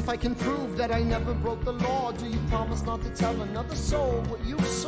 If I can prove that I never broke the law, do you promise not to tell another soul what you saw?